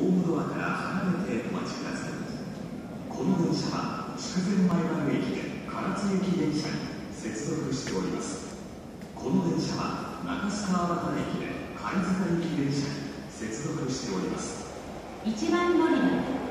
ホームドアから離れてお待ちください。この電車は筑前前原駅で唐津駅電車に接続しております。この電車は中須川端駅で貝塚行き電車に接続しております。一番乗り場